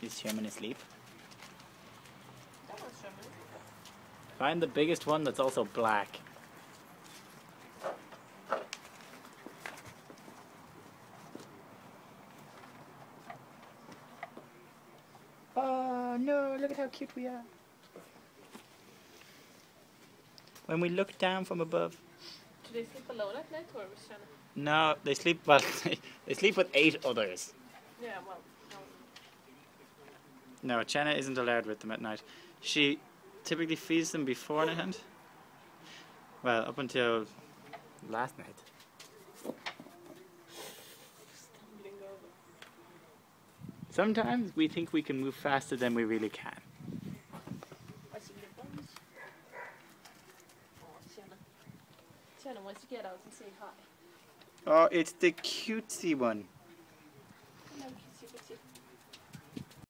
him in asleep? sleep. That one's swimming. Find the biggest one that's also black. Oh no, look at how cute we are. When we look down from above. Do they sleep alone at night or with Chenna? No, they sleep well they sleep with eight others. Yeah, well, no. No, Chenna isn't allowed with them at night. She typically feeds them beforehand. Well, up until last night. Sometimes we think we can move faster than we really can. I see the buns. Oh, Chenna. Chenna wants to get out and say hi. Oh, it's the cutesy one.